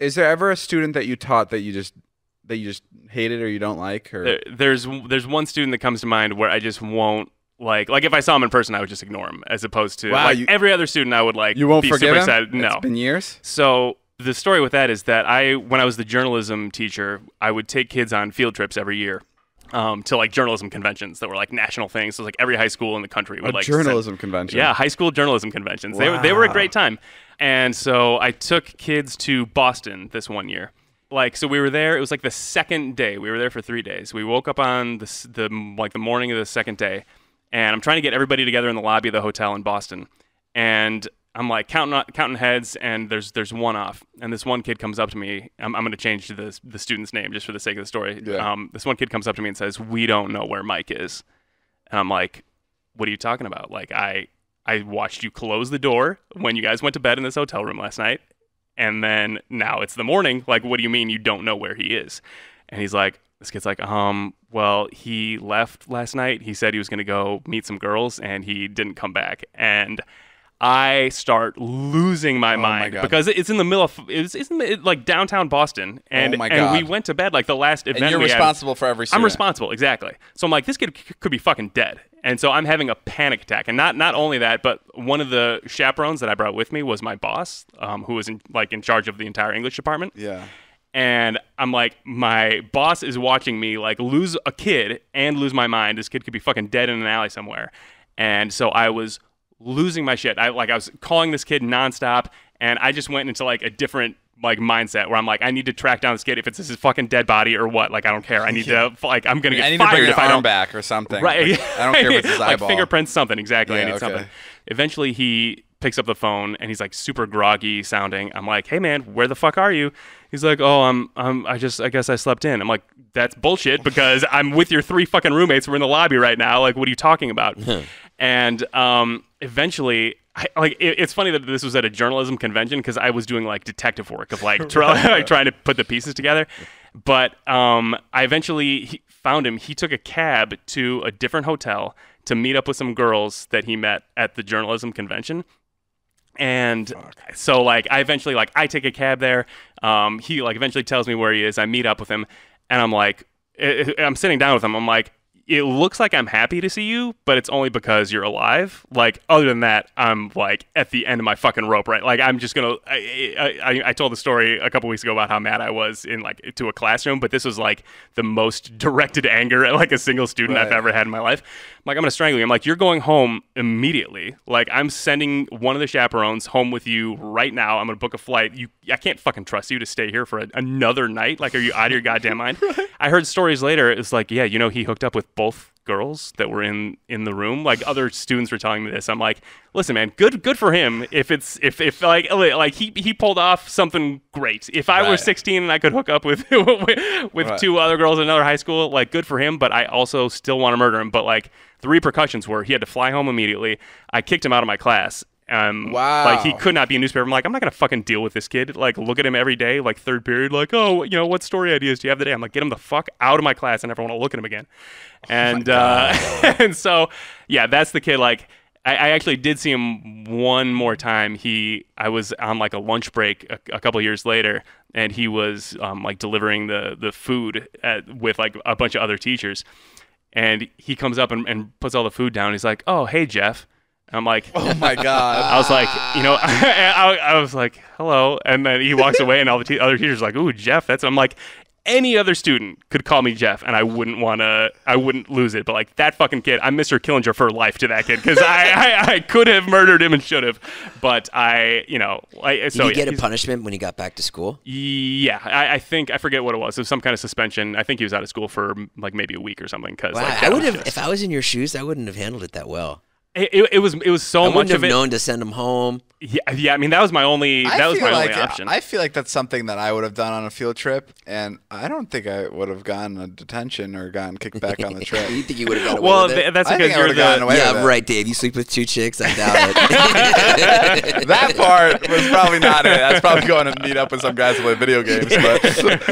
Is there ever a student that you taught that you just that you just hated or you don't like or There, there's there's one student that comes to mind where I just won't like like if I saw him in person, I would just ignore him, as opposed to Wow, like you- every other student, I would like you won't be forgive super him? excited. No, It's been years. So the story with that is that I, when I was the journalism teacher, I would take kids on field trips every year um, to like journalism conventions that were like national things. So like every high school in the country would A like send- journalism convention. yeah, high school journalism conventions. They, were- they were a great time. And so I took kids to Boston this one year. Like so we were there. It was like the second day. We were there for three days. We woke up on the the like the morning of the second day, and I'm trying to get everybody together in the lobby of the hotel in Boston. And I'm like counting counting heads, and there's there's one off. And this one kid comes up to me. I'm, I'm going to change the the student's name just for the sake of the story. Yeah. Um, this one kid comes up to me and says, "We don't know where Mike is." And I'm like, "What are you talking about? Like I I watched you close the door when you guys went to bed in this hotel room last night, and then now it's the morning. Like, what do you mean you don't know where he is?" And he's like, "This kid's like, um, well, he left last night. He said he was going to go meet some girls, and he didn't come back." And I start losing my Oh mind God. because it's in the middle of it's, it's in the, like downtown Boston, and Oh my and we went to bed like the last event. And you're we had- responsible for every I'm responsible, exactly. So I'm like, this kid c- could be fucking dead, and so I'm having a panic attack. And not not only that, but one of the chaperones that I brought with me was my boss, um, who was in like in charge of the entire English department. Yeah. And I'm like, my boss is watching me like lose a kid and lose my mind. This kid could be fucking dead in an alley somewhere. And so I was losing my shit. I like I was calling this kid nonstop, and I just went into like a different like mindset where I'm like, I need to track down this kid if it's his fucking dead body or what. Like I don't care. I need to like I'm gonna get I need to fired bring if I don't back or something. Right. Like, I don't care if it's his like fingerprints, something. Exactly. I need okay. something. Eventually, he picks up the phone and he's like super groggy sounding. I'm like, "Hey, man, where the fuck are you?" He's like, "Oh, I'm, I'm, I just, I guess I slept in." I'm like, "That's bullshit because I'm with your three fucking roommates. We're in the lobby right now. Like, what are you talking about?" and um, eventually. I, like it, it's funny that this was at a journalism convention because I was doing like detective work of like, try, like trying to put the pieces together. But um, I eventually he, found him. He took a cab to a different hotel to meet up with some girls that he met at the journalism convention. And so like I eventually like I take a cab there. Um, he like eventually tells me where he is. I meet up with him, and I'm like, I- I- I'm sitting down with him. I'm like, it looks like I'm happy to see you, but it's only because you're alive. Like other than that, I'm like at the end of my fucking rope, right? Like I'm just gonna. I I, I- I told the story a couple weeks ago about how mad I was in like to a classroom, but this was like the most directed anger at like a single student I've ever had in my life. I'm like, I'm gonna strangle you. I'm like, you're going home immediately. Like I'm sending one of the chaperones home with you right now. I'm gonna book a flight. You, I can't fucking trust you to stay here for a, another night. Like, are you out of your goddamn mind? I heard stories later. It's like, yeah, you know, he hooked up with both girls that were in in the room. Like other students were telling me this. I'm like, listen, man, good good for him. If it's if if like like he he pulled off something great. If I were 16 and I could hook up with with, with Right. two other girls in another high school, like good for him. But I also still want to murder him. But like the repercussions were he had to fly home immediately. I kicked him out of my class. Um, Wow. Like he could not be a newspaper. I'm like, I'm not gonna fucking deal with this kid. Like, look at him every day, like third period, like, oh, you know, what story ideas do you have today? I'm like, get him the fuck out of my class. I never want to look at him again. And uh, and so, yeah, that's the kid. Like, I, I actually did see him one more time. He, I was on like a lunch break a, a couple years later, and he was um, like delivering the the food at, with like a bunch of other teachers. And he comes up and, and puts all the food down. He's like, "Oh, hey, Jeff." And I'm like, Oh my god. I was like, you know, I, I was like, hello, and then he walks away, and all the te- other teachers are like, ooh, Jeff. That's I'm like, any other student could call me Jeff, and I wouldn't want to, I wouldn't lose it. But like that fucking kid, I'm Mr. Killinger for life to that kid because I, I, I could have murdered him and should have, but I, you know, I, Did so he yeah, get a punishment when he got back to school? Yeah, I, I think I forget what it was. It was some kind of suspension. I think he was out of school for like maybe a week or something. Because Wow, like, I would have just- if I was in your shoes. I wouldn't have handled it that well. It, it, it was it was so I much wouldn't of it. known to send him home. Yeah, yeah. I mean, that was my only. I that was feel my like only option. I feel like that's something that I would have done on a field trip, and I don't think I would have gotten a detention or gotten kicked back on the trip. you think you would have got away well, with it? th- that's I because think you're would've gotten the. away yeah, with it. right, Dave. You sleep with two chicks. I doubt it. that part was probably not it. That's probably going to meet up with some guys to play video games, but